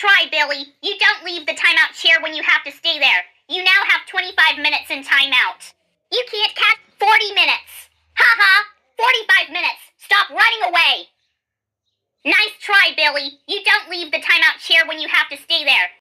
try, Billy. You don't leave the timeout chair when you have to stay there. You now have 25 minutes in timeout. You can't catch 40 minutes. Ha ha! 45 minutes. Stop running away. Nice try, Billy. You don't leave the timeout chair when you have to stay there.